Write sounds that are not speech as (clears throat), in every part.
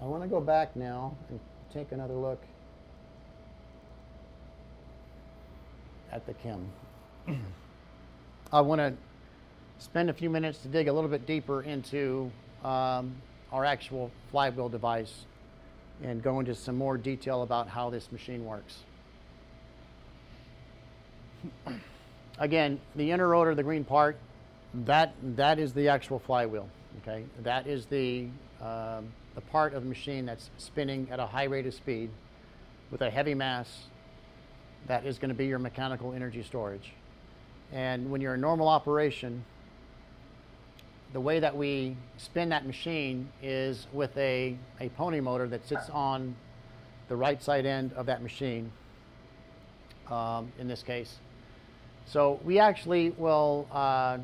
I want to go back now and take another look at the KEM. (clears throat) I want to spend a few minutes to dig a little bit deeper into um, our actual flywheel device and go into some more detail about how this machine works. (clears throat) Again, the inner rotor, the green part, that, that is the actual flywheel. Okay, that is the, um, the part of the machine that's spinning at a high rate of speed with a heavy mass that is going to be your mechanical energy storage. And when you're in normal operation, the way that we spin that machine is with a, a pony motor that sits on the right side end of that machine, um, in this case. So we actually will uh,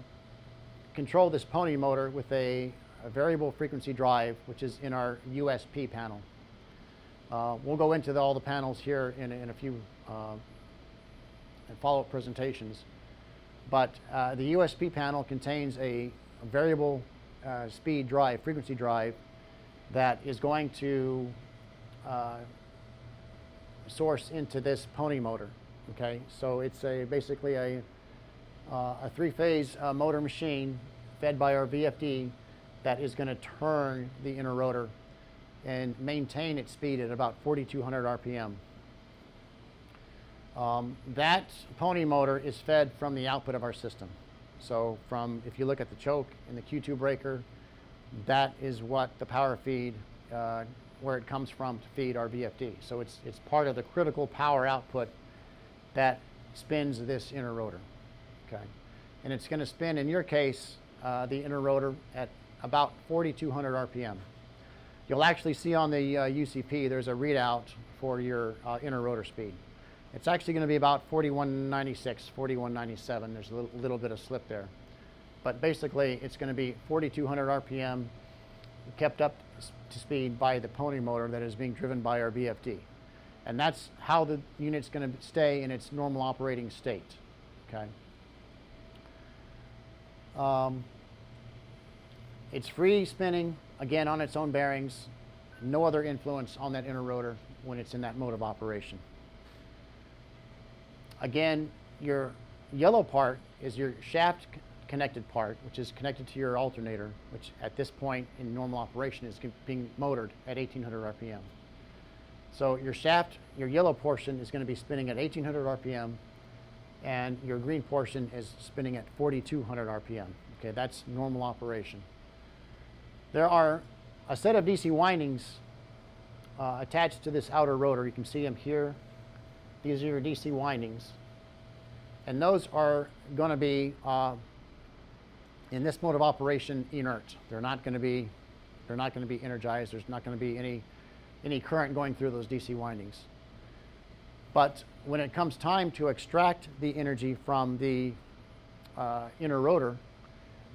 control this pony motor with a, a, variable frequency drive, which is in our USP panel. Uh, we'll go into the, all the panels here in, in a few uh, follow-up presentations. But uh, the USP panel contains a, variable uh, speed drive, frequency drive, that is going to uh, source into this pony motor. Okay, so it's a basically a uh, a three-phase motor machine fed by our VFD that is going to turn the inner rotor and maintain its speed at about 4,200 RPM. Um, that pony motor is fed from the output of our system. So from, if you look at the choke and the Q2 breaker, that is what the power feed, uh, where it comes from to feed our VFD. So it's, it's part of the critical power output that spins this inner rotor. Okay, and it's going to spin, in your case, uh, the inner rotor at about 4,200 RPM. You'll actually see on the uh, UCP there's a readout for your uh, inner rotor speed. It's actually going to be about 4196, 4197. There's a little, little bit of slip there. But basically, it's going to be 4,200 RPM kept up to speed by the pony motor that is being driven by our VFD. And that's how the unit's going to stay in its normal operating state. Okay. Um, it's free spinning, again, on its own bearings. No other influence on that inner rotor when it's in that mode of operation. Again, your yellow part is your shaft connected part, which is connected to your alternator, which at this point in normal operation is being motored at 1800 RPM. So your shaft, your yellow portion is going to be spinning at 1800 RPM and your green portion is spinning at 4200 RPM. Okay, that's normal operation. There are a set of DC windings uh, attached to this outer rotor. You can see them here. These are your DC windings. And those are going to be, uh, in this mode of operation, inert. They're not going to be, they're not going to be energized. There's not going to be any, any current going through those DC windings. But when it comes time to extract the energy from the uh, inner rotor,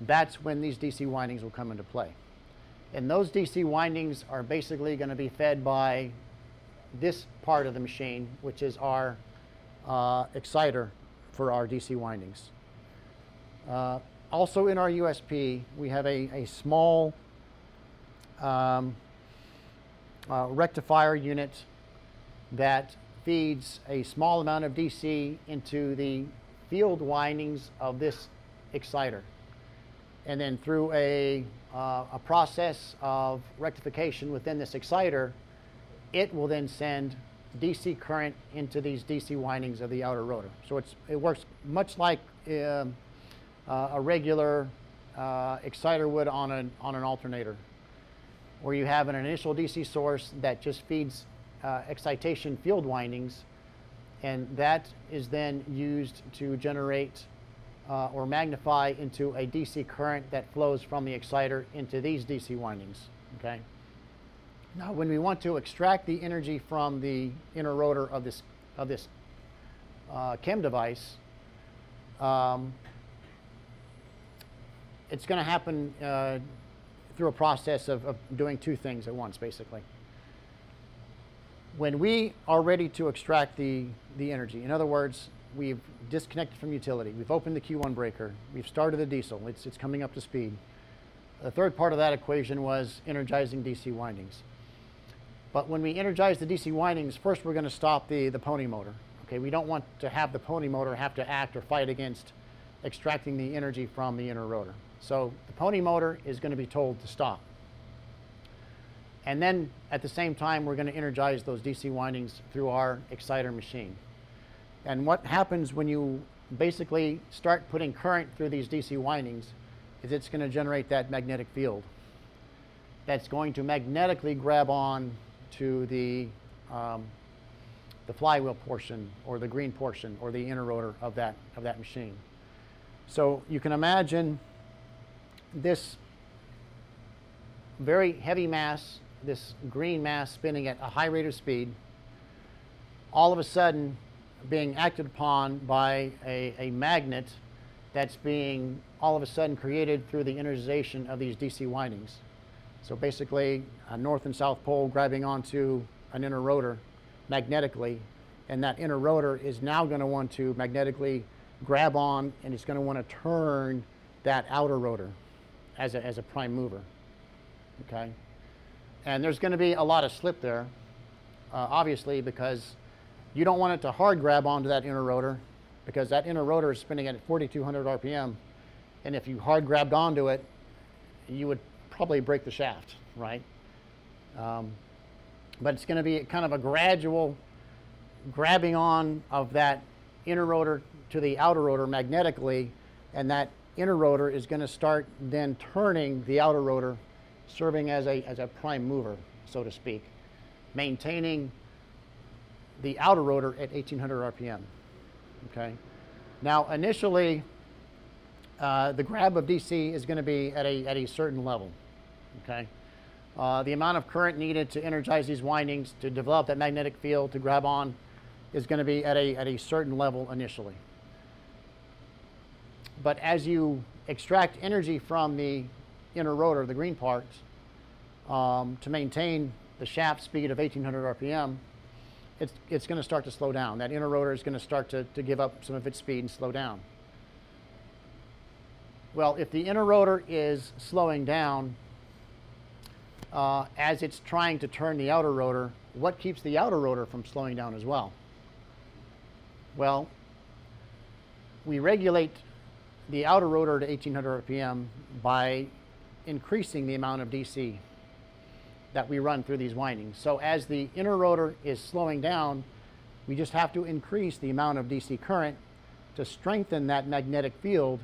that's when these DC windings will come into play. And those DC windings are basically going to be fed by this part of the machine, which is our uh, exciter for our DC windings. Uh, also in our USP, we have a, a small um, uh, rectifier unit that feeds a small amount of DC into the field windings of this exciter. And then through a, uh, a process of rectification within this exciter, it will then send DC current into these DC windings of the outer rotor. So it's, it works much like uh, uh, a regular uh, exciter would on an, on an alternator, where you have an initial DC source that just feeds uh, excitation field windings, and that is then used to generate uh, or magnify into a DC current that flows from the exciter into these DC windings. Okay. Now, when we want to extract the energy from the inner rotor of this of this uh, KEM device, um, it's going to happen uh, through a process of, of doing two things at once, basically when we are ready to extract the, the energy, in other words, we've disconnected from utility, we've opened the Q1 breaker, we've started the diesel, it's, it's coming up to speed. The third part of that equation was energizing DC windings. But when we energize the DC windings, first we're going to stop the, the pony motor. Okay, we don't want to have the pony motor have to act or fight against extracting the energy from the inner rotor. So the pony motor is going to be told to stop. And then at the same time, we're going to energize those DC windings through our exciter machine. And what happens when you basically start putting current through these DC windings is it's going to generate that magnetic field that's going to magnetically grab on to the, um, the flywheel portion or the green portion or the inner rotor of that, of that machine. So you can imagine this very heavy mass, this green mass spinning at a high rate of speed, all of a sudden being acted upon by a, a magnet that's being all of a sudden created through the energization of these DC windings. So basically, a north and south pole grabbing onto an inner rotor magnetically, and that inner rotor is now going to want to magnetically grab on and it's going to want to turn that outer rotor as a, as a prime mover. Okay? And there's going to be a lot of slip there, uh, obviously, because you don't want it to hard grab onto that inner rotor because that inner rotor is spinning at 4,200 RPM. And if you hard grabbed onto it, you would probably break the shaft, right? Um, but it's going to be kind of a gradual grabbing on of that inner rotor to the outer rotor magnetically, and that inner rotor is going to start then turning the outer rotor, serving as a, as a prime mover, so to speak, maintaining the outer rotor at 1800 RPM. Okay. Now, initially, uh, the grab of DC is going to be at a, at a certain level. Okay. Uh, the amount of current needed to energize these windings to develop that magnetic field to grab on is going to be at a, at a certain level initially. But as you extract energy from the inner rotor, the green parts, um, to maintain the shaft speed of 1800 RPM, it's, it's going to start to slow down. That inner rotor is going to start to, give up some of its speed and slow down. Well, if the inner rotor is slowing down uh, as it's trying to turn the outer rotor, what keeps the outer rotor from slowing down as well? Well, we regulate the outer rotor to 1800 RPM by increasing the amount of DC that we run through these windings. So as the inner rotor is slowing down, we just have to increase the amount of DC current to strengthen that magnetic field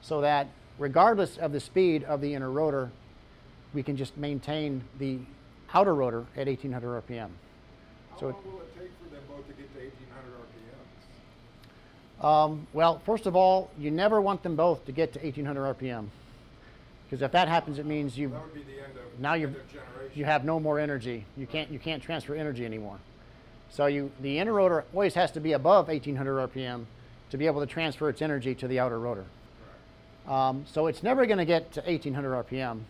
so that regardless of the speed of the inner rotor, we can just maintain the outer rotor at 1800 RPM. How So long it- will it take for them both to get to eighteen hundred RPMs? Um, well, first of all, you never want them both to get to 1800 RPM. Because if that happens, it means you That would be the end of, now you end of generation. you have no more energy. You can't you can't transfer energy anymore. So you the inner rotor always has to be above 1800 RPM to be able to transfer its energy to the outer rotor. Um, so it's never going to get to 1800 RPM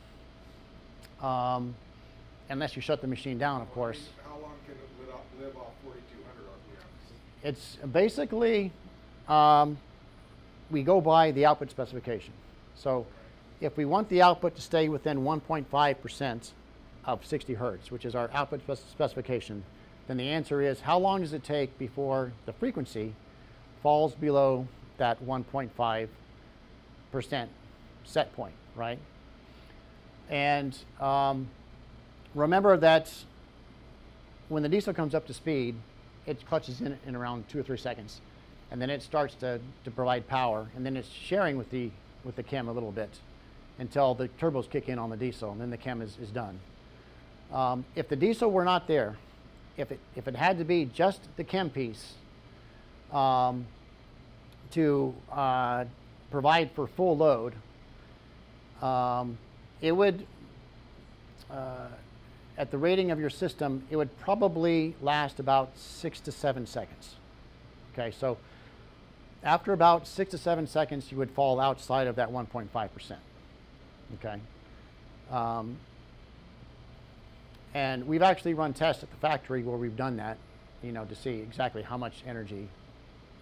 um, unless you shut the machine down, of course. How long can it live off, forty-two hundred RPM? It's basically, um, we go by the output specification. So if we want the output to stay within 1.5% of 60 hertz, which is our output specification, then the answer is how long does it take before the frequency falls below that 1.5% set point, right? And um, remember that when the diesel comes up to speed, it clutches in in around two or three seconds, and then it starts to, to provide power, and then it's sharing with the with the KEM a little bit until the turbos kick in on the diesel, and then the KEM is, is done. Um, if the diesel were not there, if it if it had to be just the KEM piece um, to uh, provide for full load, um, it would uh, at the rating of your system, it would probably last about six to seven seconds. Okay, so after about six to seven seconds, you would fall outside of that 1.5%. Okay. Um, and we've actually run tests at the factory where we've done that, you know, to see exactly how much energy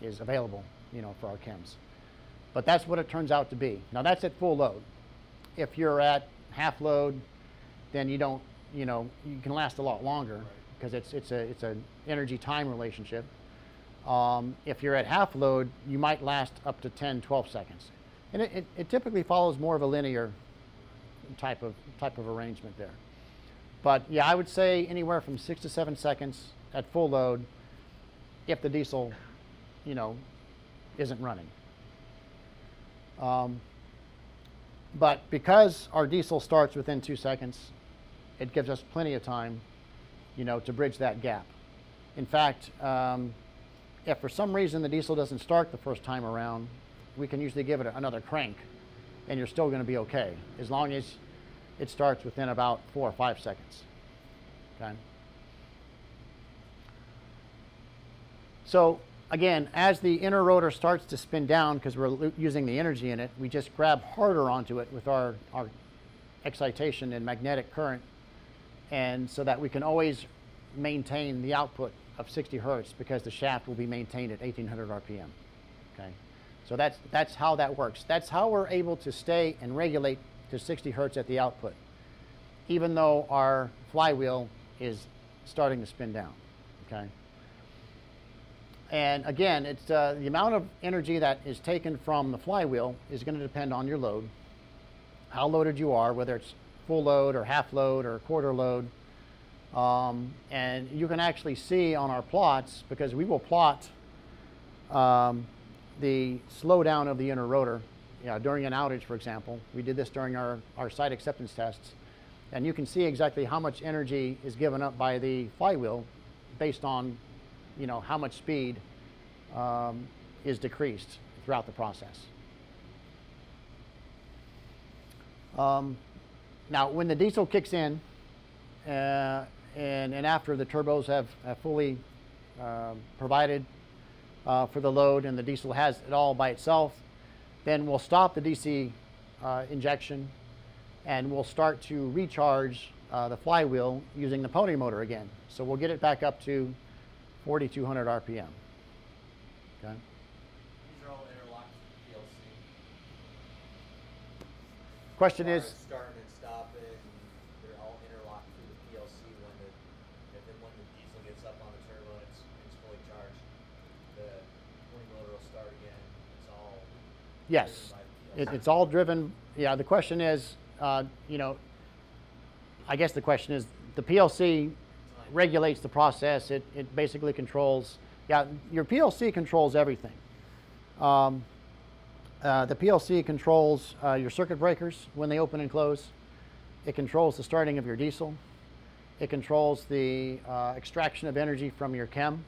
is available, you know, for our KEMs. But that's what it turns out to be. Now that's at full load. If you're at half load, then you don't you know, you can last a lot longer Right. because it's it's a it's an energy time relationship. Um, if you're at half load, you might last up to 10, 12 seconds, and it, it, it typically follows more of a linear type of type of arrangement there. But yeah, I would say anywhere from six to seven seconds at full load, if the diesel, you know, isn't running. Um, but because our diesel starts within two seconds, it gives us plenty of time, you know, to bridge that gap. In fact, um, if for some reason the diesel doesn't start the first time around, we can usually give it another crank, and you're still going to be okay, as long as it starts within about four or five seconds. Okay. So again, as the inner rotor starts to spin down because we're using the energy in it, we just grab harder onto it with our, our excitation and magnetic current, and so that we can always maintain the output of 60 hertz because the shaft will be maintained at 1800 RPM. Okay, so that's that's how that works. That's how we're able to stay and regulate to 60 hertz at the output, even though our flywheel is starting to spin down. Okay. And again, it's uh, the amount of energy that is taken from the flywheel is going to depend on your load, how loaded you are, whether it's full load or half load or quarter load. Um, and you can actually see on our plots because we will plot um, the slowdown of the inner rotor you know, during an outage, for example. We did this during our, our site acceptance tests. And you can see exactly how much energy is given up by the flywheel based on you know, how much speed um, is decreased throughout the process. Um, now, when the diesel kicks in, uh, and, and after the turbos have, have fully um provided uh, for the load and the diesel has it all by itself, then we'll stop the DC uh, injection and we'll start to recharge uh, the flywheel using the pony motor again. So we'll get it back up to 4,200 RPM. Okay. These are all interlocked with PLC. Question is, far as starting and stopping, they're all interlocked through the PLC when the, and then when the diesel gets up on the turbo and it's, it's fully charged, the wing motor will start again. It's all yes, it, it's all driven. Yeah, the question is, uh, you know, I guess the question is the PLC regulates the process. It, it basically controls, yeah, your PLC controls everything. Um, uh, the PLC controls uh, your circuit breakers when they open and close. It controls the starting of your diesel. It controls the uh, extraction of energy from your KEM,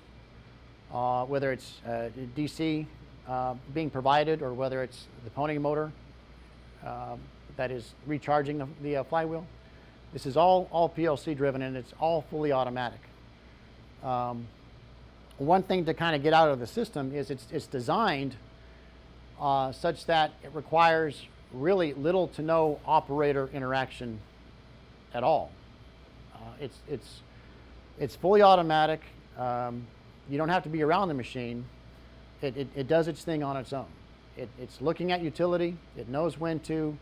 uh, whether it's uh, DC uh, being provided or whether it's the pony motor um, that is recharging the, the uh, flywheel. This is all, all PLC driven and it's all fully automatic. Um, one thing to kind of get out of the system is it's, it's designed uh, such that it requires really little to no operator interaction at all. Uh, it's, it's, it's fully automatic. Um, you don't have to be around the machine. It, it, it does its thing on its own. It, it's looking at utility. It knows when to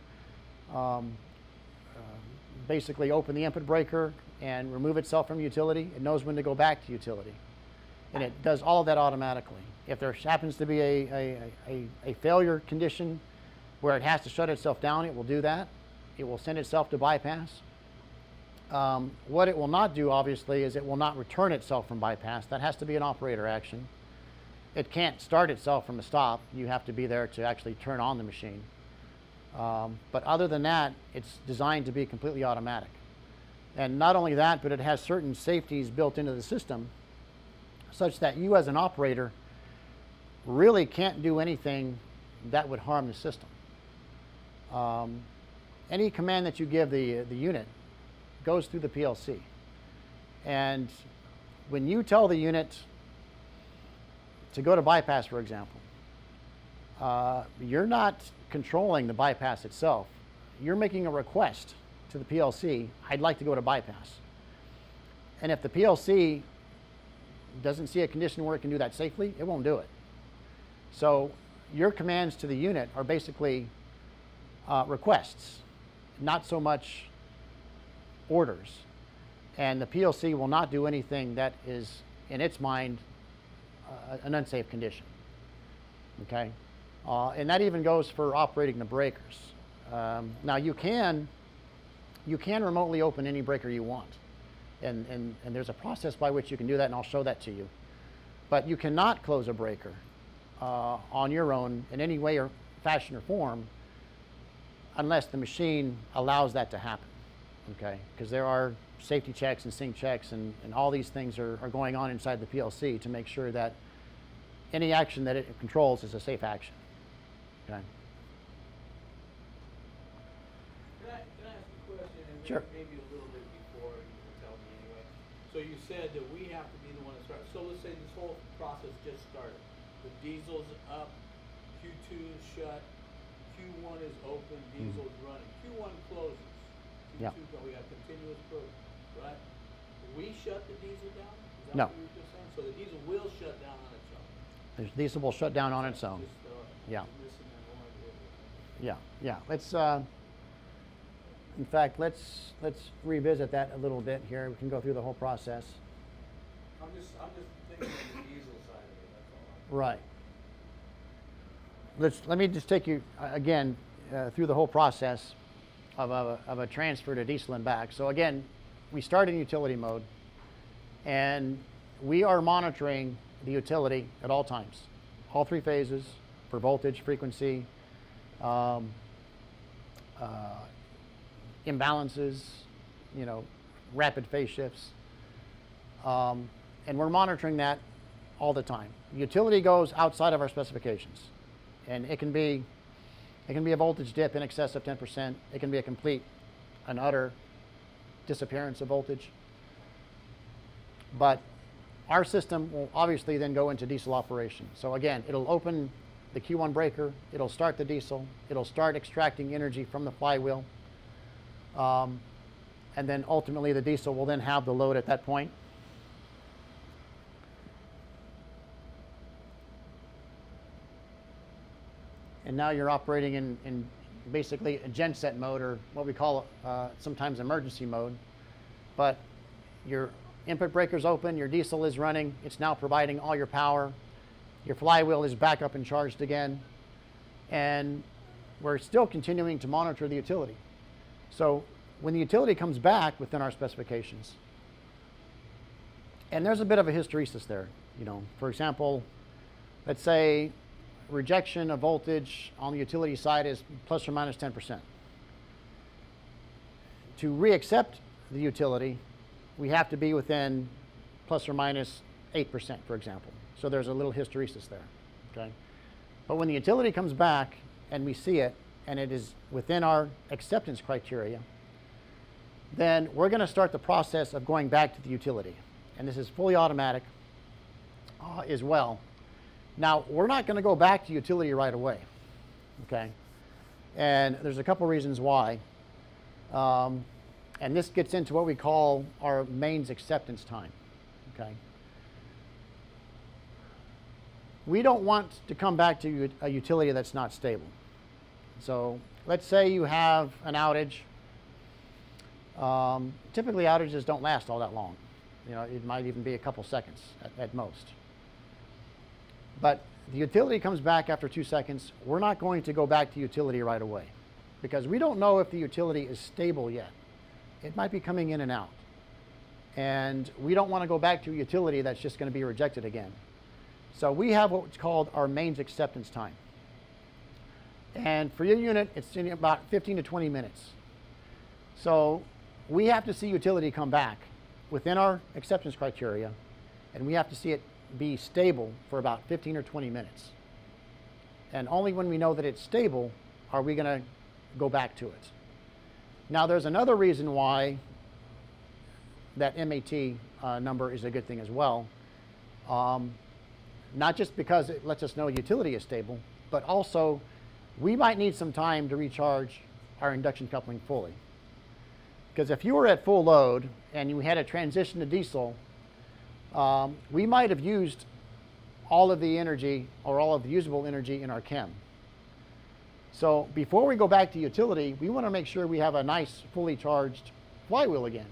um, uh, basically open the input breaker and remove itself from utility. It knows when to go back to utility. And it does all of that automatically. If there happens to be a, a, a, a failure condition where it has to shut itself down, it will do that. It will send itself to bypass. Um, what it will not do, obviously, is it will not return itself from bypass. That has to be an operator action. It can't start itself from a stop. You have to be there to actually turn on the machine. Um, but other than that, it's designed to be completely automatic. And not only that, but it has certain safeties built into the system such that you as an operator really can't do anything that would harm the system. Um, any command that you give the, the unit goes through the PLC. And when you tell the unit to go to bypass, for example, uh, you're not controlling the bypass itself. You're making a request to the PLC, I'd like to go to bypass. And if the PLC doesn't see a condition where it can do that safely, it won't do it. So your commands to the unit are basically uh, requests, not so much orders. and the PLC will not do anything that is, in its mind, uh, an unsafe condition. Okay? Uh, and that even goes for operating the breakers. Um, now you can, you can remotely open any breaker you want. And, and, and there's a process by which you can do that, and I'll show that to you. But you cannot close a breaker uh, on your own in any way or fashion or form unless the machine allows that to happen. Okay? Because there are safety checks and sync checks, and, and all these things are, are going on inside the PLC to make sure that any action that it controls is a safe action. Okay? Can I, can I ask a question? And Sure. Maybe a little bit before you can tell me anyway. So you said that we have to be the one to start. So let's say this whole process just started. The diesel's up, Q two is shut, Q one is open, diesel's mm-hmm. running. Q one closes. Yeah. two, go- we have continuous program, right? We shut the diesel down? Is that No. what you were just saying? So the diesel will shut down on its own? There's diesel will shut down on its own. Just, uh, Yeah. missing that one little. Yeah, yeah. Let's, uh, in fact, let's, let's revisit that a little bit here. We can go through the whole process. I'm just, I'm just thinking of the diesel side of it, that's all. Right. Let's, let me just take you, uh, again, uh, through the whole process of a, of a transfer to diesel and back. So again, we start in utility mode, and we are monitoring the utility at all times, all three phases for voltage, frequency, um, uh, imbalances, you know, rapid phase shifts. Um, and we're monitoring that all the time. Utility goes outside of our specifications, and it can be it can be a voltage dip in excess of 10%. It can be a complete, an utter disappearance of voltage. But our system will obviously then go into diesel operation. So again, it'll open the Q1 breaker, it'll start the diesel, it'll start extracting energy from the flywheel, um, and then ultimately the diesel will then have the load at that point. And now you're operating in, in basically a genset mode or what we call uh, sometimes emergency mode. But your input breaker's open, your diesel is running, it's now providing all your power, your flywheel is back up and charged again, and we're still continuing to monitor the utility. So when the utility comes back within our specifications, and there's a bit of a hysteresis there, you know, for example, let's say rejection of voltage on the utility side is plus or minus 10%. To reaccept the utility, we have to be within plus or minus 8%, for example. So there's a little hysteresis there, okay? But when the utility comes back and we see it, and it is within our acceptance criteria, then we're going to start the process of going back to the utility. And this is fully automatic uh, as well. Now, we're not going to go back to utility right away, okay? And there's a couple reasons why. Um, and this gets into what we call our mains acceptance time, okay? We don't want to come back to a utility that's not stable. So let's say you have an outage. Um, typically, outages don't last all that long. You know, it might even be a couple seconds at, at most. But the utility comes back after two seconds. We're not going to go back to utility right away because we don't know if the utility is stable yet. It might be coming in and out. And we don't want to go back to a utility that's just going to be rejected again. So we have what's called our mains acceptance time. And for your unit, it's in about 15 to 20 minutes. So we have to see utility come back within our acceptance criteria, and we have to see it be stable for about 15 or 20 minutes. And only when we know that it's stable are we going to go back to it. Now, there's another reason why that MAT uh, number is a good thing as well. Um, not just because it lets us know utility is stable, but also we might need some time to recharge our induction coupling fully. Because if you were at full load and you had a transition to diesel, um, we might have used all of the energy or all of the usable energy in our KEM. So before we go back to utility, we want to make sure we have a nice fully charged flywheel again.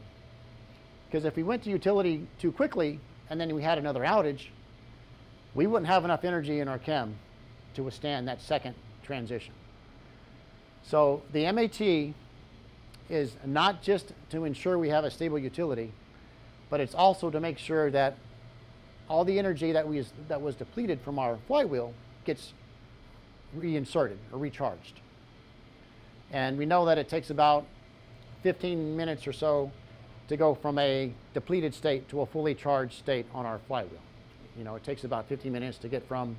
Because if we went to utility too quickly and then we had another outage, we wouldn't have enough energy in our KEM to withstand that second transition. So the MAT is not just to ensure we have a stable utility, but it's also to make sure that all the energy that, we, that was depleted from our flywheel gets reinserted or recharged. And we know that it takes about 15 minutes or so to go from a depleted state to a fully charged state on our flywheel. You know, it takes about 15 minutes to get from,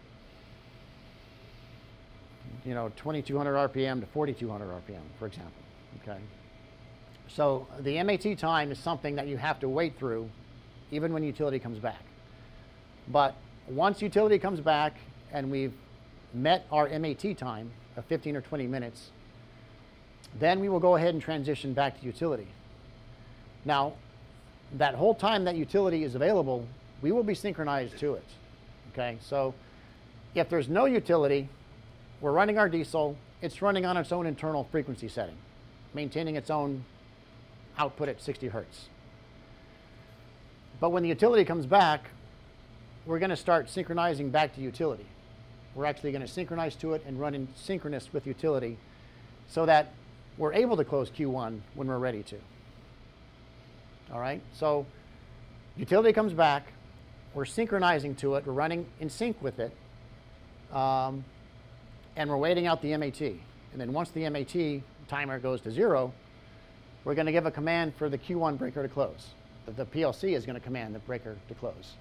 you know, 2200 RPM to 4200 RPM, for example. Okay. So the MAT time is something that you have to wait through even when utility comes back. But once utility comes back and we've met our MAT time of 15 or 20 minutes, then we will go ahead and transition back to utility. Now, that whole time that utility is available, we will be synchronized to it. Okay, so if there's no utility, we're running our diesel, it's running on its own internal frequency setting, maintaining its own output at 60 hertz. But when the utility comes back, we're going to start synchronizing back to utility. We're actually going to synchronize to it and run in synchronous with utility so that we're able to close Q1 when we're ready to. All right, so utility comes back, we're synchronizing to it, we're running in sync with it, um, and we're waiting out the MAT. And then once the MAT timer goes to zero, we're going to give a command for the Q1 breaker to close. The, the PLC is going to command the breaker to close.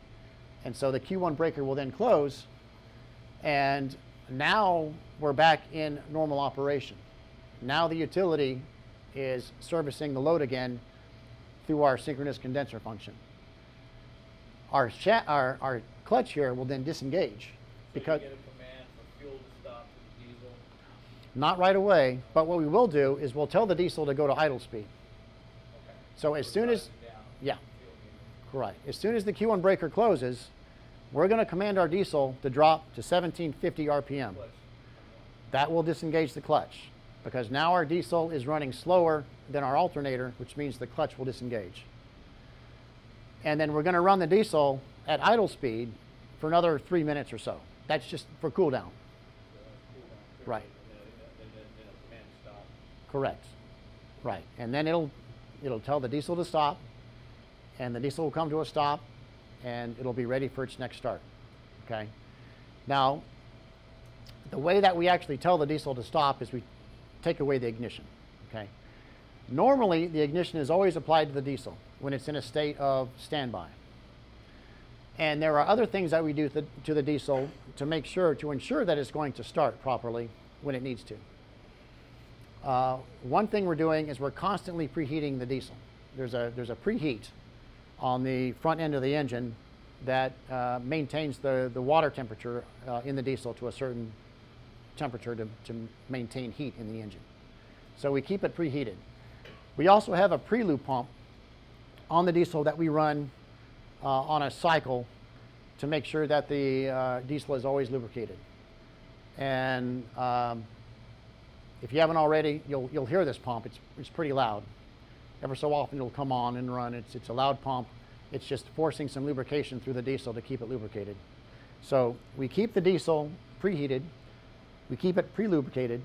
And so the Q1 breaker will then close, and now we're back in normal operation. Now the utility is servicing the load again through our synchronous condenser function. Our, our, our clutch here will then disengage because So you get a command for fuel to stop to the diesel. Not right away, but what we will do is we'll tell the diesel to go to idle speed. Okay. So as soon as, yeah. Right. As soon as the Q1 breaker closes, we're going to command our diesel to drop to 1750 RPM. That will disengage the clutch because now our diesel is running slower than our alternator, which means the clutch will disengage. And then we're going to run the diesel at idle speed for another three minutes or so. That's just for cool down. So cool down. Right. And then, and then, then a command to stop. Correct. Right. And then it'll it'll tell the diesel to stop and the diesel will come to a stop and it'll be ready for its next start. Okay? Now, the way that we actually tell the diesel to stop is we take away the ignition. Okay? Normally, the ignition is always applied to the diesel when it's in a state of standby. And there are other things that we do to, to the diesel to make sure, to ensure that it's going to start properly when it needs to. Uh, one thing we're doing is we're constantly preheating the diesel. There's a, there's a preheat on the front end of the engine that uh, maintains the, the water temperature uh, in the diesel to a certain temperature to, to maintain heat in the engine. So we keep it preheated. We also have a pre-lube pump on the diesel that we run uh, on a cycle to make sure that the uh, diesel is always lubricated. And um, if you haven't already, you'll, you'll hear this pump. It's, it's pretty loud. Ever so often it'll come on and run. It's, it's a loud pump. It's just forcing some lubrication through the diesel to keep it lubricated. So we keep the diesel preheated. We keep it pre-lubricated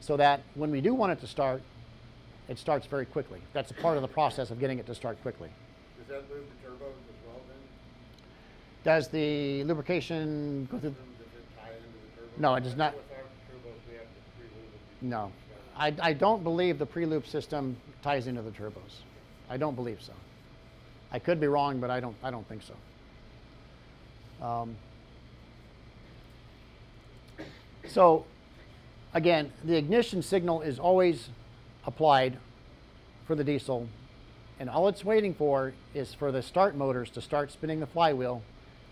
so that when we do want it to start, it starts very quickly. That's a part of the process of getting it to start quickly. Does that lube the turbos as well then? Does the lubrication go through? Does it tie into the turbo? No, it does not. With our turbos, we have to pre-lube it. No. I, I don't believe the pre-lube system ties into the turbos. I don't believe so. I could be wrong, but I don't, I don't think so. Um, so, again, the ignition signal is always applied for the diesel, and all it's waiting for is for the start motors to start spinning the flywheel,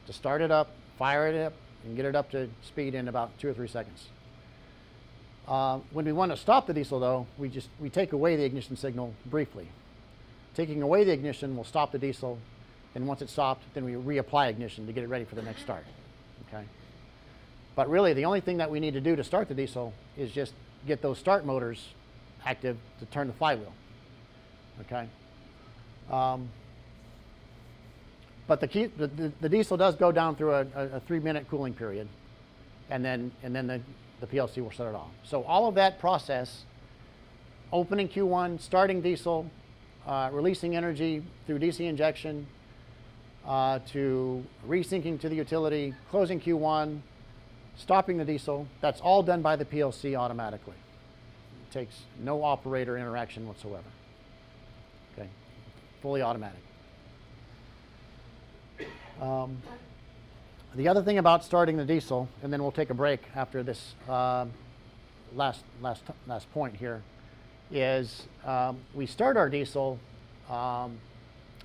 to start it up, fire it up, and get it up to speed in about two or three seconds. Uh, when we want to stop the diesel, though, we just we take away the ignition signal briefly. Taking away the ignition will stop the diesel, and once it's stopped, then we reapply ignition to get it ready for the next start. Okay. But really, the only thing that we need to do to start the diesel is just get those start motors active to turn the flywheel. Okay. Um, But the, key, the, the, the diesel does go down through a, a, a three-minute cooling period, and then and then the, the PLC will shut it off. So all of that process, opening Q1, starting diesel, uh, releasing energy through DC injection, uh, to resyncing to the utility, closing Q1, stopping the diesel, that's all done by the PLC automatically. It takes no operator interaction whatsoever. Okay, fully automatic. Um, the other thing about starting the diesel, and then we'll take a break after this um last last last point here, is um, we start our diesel um,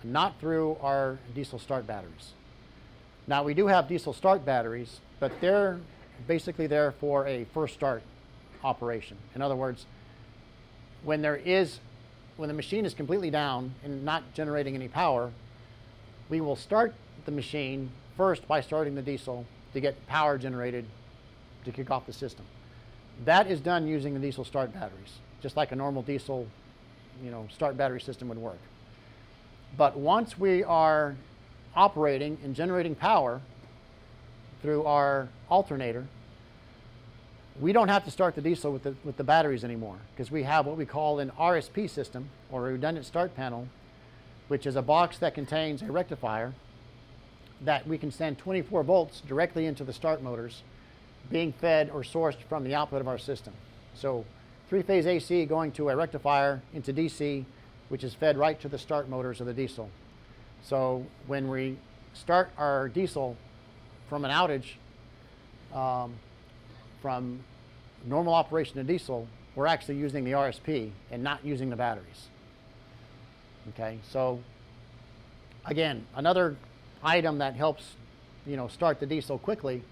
not through our diesel start batteries. Now we do have diesel start batteries, but they're basically there for a first start operation. In other words, when there is when the machine is completely down and not generating any power, we will start the machine first by starting the diesel to get power generated to kick off the system. That is done using the diesel start batteries, just like a normal diesel, you know, start battery system would work. But once we are operating and generating power through our alternator, we don't have to start the diesel with the, with the batteries anymore because we have what we call an RSP system or a redundant start panel, which is a box that contains a rectifier that we can send 24 volts directly into the start motors being fed or sourced from the output of our system. So three-phase AC going to a rectifier into DC, which is fed right to the start motors of the diesel. So when we start our diesel from an outage, um, from normal operation of diesel, we're actually using the RSP and not using the batteries. Okay, so again, another item that helps, you know, start the diesel quickly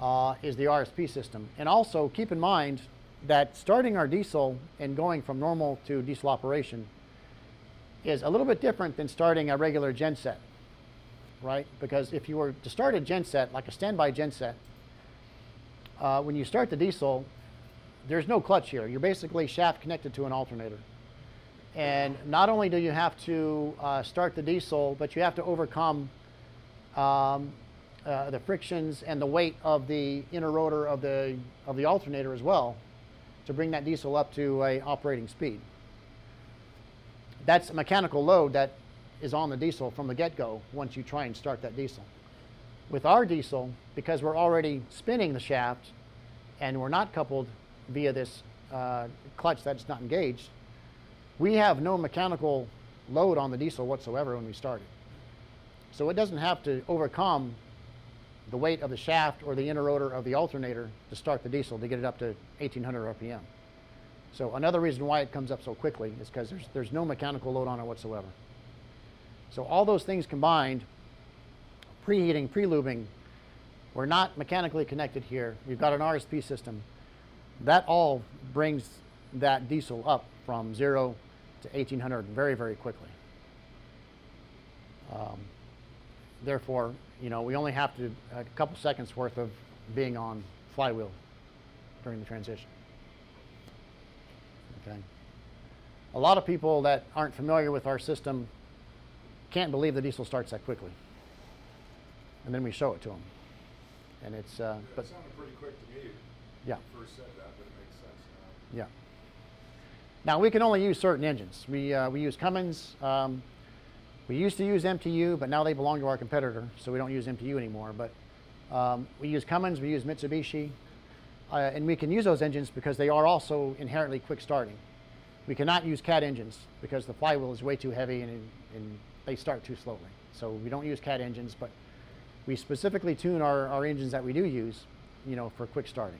uh, is the RSP system. And also keep in mind that starting our diesel and going from normal to diesel operation is a little bit different than starting a regular genset, right? Because if you were to start a genset, like a standby genset, uh, when you start the diesel, there's no clutch here. You're basically shaft connected to an alternator. And not only do you have to uh, start the diesel, but you have to overcome um, uh, the frictions and the weight of the inner rotor of the, of the alternator as well to bring that diesel up to a operating speed. That's a mechanical load that is on the diesel from the get-go once you try and start that diesel. With our diesel, because we're already spinning the shaft and we're not coupled via this uh, clutch that's not engaged, we have no mechanical load on the diesel whatsoever when we start it. So it doesn't have to overcome the weight of the shaft or the inner rotor of the alternator to start the diesel to get it up to 1800 RPM. So another reason why it comes up so quickly is because there's, there's no mechanical load on it whatsoever. So all those things combined, preheating, pre-lubing, we're not mechanically connected here. We've got an RSP system. That all brings that diesel up from zero to 1800 very, very quickly. Um, therefore, you know, we only have to a couple seconds worth of being on flywheel during the transition. Okay. A lot of people that aren't familiar with our system can't believe the diesel starts that quickly. And then we show it to them. And it's, uh, That but sounded pretty quick to me. Yeah. When you first said that, but it makes sense now. Yeah. Now we can only use certain engines. We, uh, we use Cummins. Um, we used to use MTU, but now they belong to our competitor, so we don't use MTU anymore. But um, we use Cummins, we use Mitsubishi, uh, and we can use those engines because they are also inherently quick starting. We cannot use CAT engines because the flywheel is way too heavy and, and they start too slowly. So we don't use CAT engines, but we specifically tune our, our engines that we do use, you know, for quick starting.